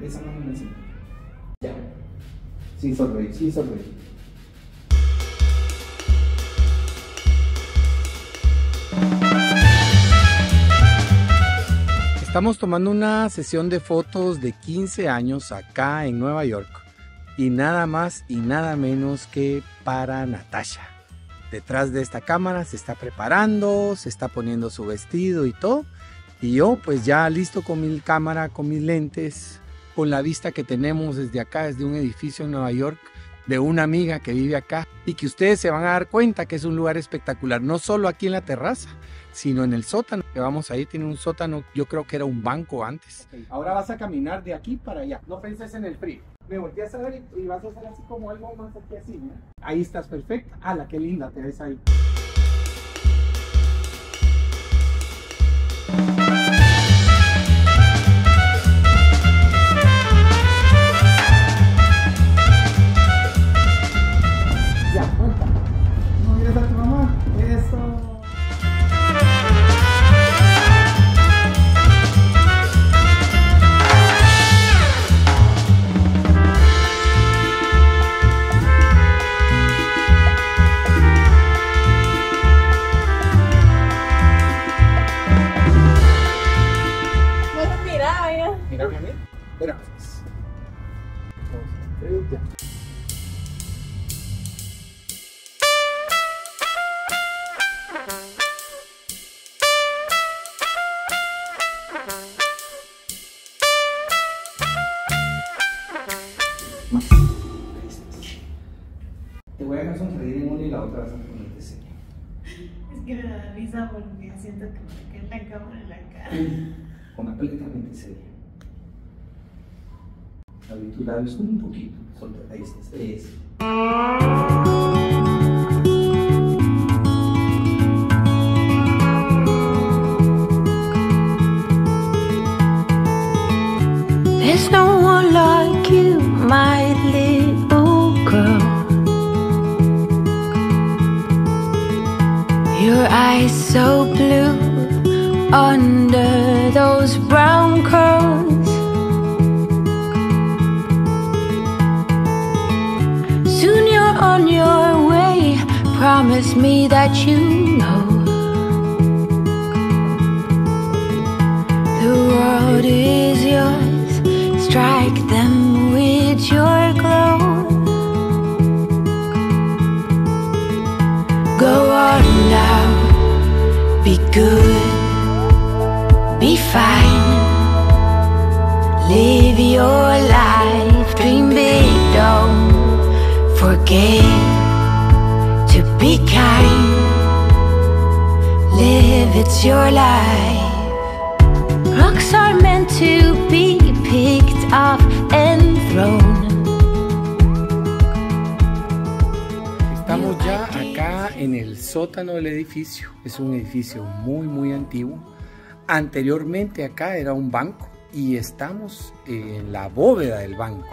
Esa mano cintura. Ya. Sí, sonreí, sí, sonreí. Estamos tomando una sesión de fotos de 15 años acá en Nueva York. Y nada más y nada menos que para Natasha. Detrás de esta cámara se está preparando, se está poniendo su vestido y todo. Y yo pues ya listo con mi cámara, con mis lentes, con la vista que tenemos desde acá, desde un edificio en Nueva York, de una amiga que vive acá y que ustedes se van a dar cuenta que es un lugar espectacular, no solo aquí en la terraza, sino en el sótano que vamos ahí, tiene un sótano, yo creo que era un banco antes. Ahora vas a caminar de aquí para allá, no penses en el frío. Me volteas a ver y, vas a hacer así como algo más aquí así, ¿no? Ahí estás perfecta. ¡Hala, qué linda te ves ahí! Mírame a mí. Te voy a dejar sonreír en una y la otra vas a ponerte seria. Es que me da risa porque siento que me queda la cámara en la cara. completamente seria. Tus labios un poquito. Solta, ahí estás. Eso. There's no one like you, my little girl. Your eyes so blue under those brown Promise me that you know the world is yours. Strike them with your glow. Go on now, be good, be fine. Live your life, dream big, don't Rocks are meant to be picked up and thrown. Estamos ya acá en el sótano del edificio. Es un edificio muy, muy antiguo. Anteriormente acá era un banco y estamos en la bóveda del banco.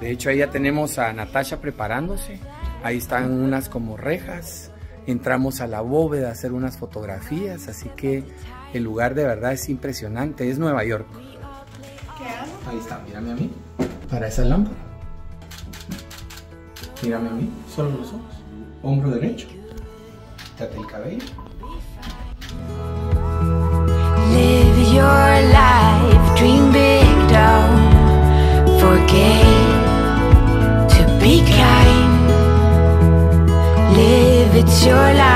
De hecho, ahí ya tenemos a Natasha preparándose. Ahí están unas como rejas. Entramos a la bóveda a hacer unas fotografías. Así que el lugar de verdad es impresionante. Es Nueva York. ¿Qué hago? Ahí está, mírame a mí. Para esa lámpara. Mírame a mí, solo los ojos. Hombro derecho. Quítate el cabello. Your life.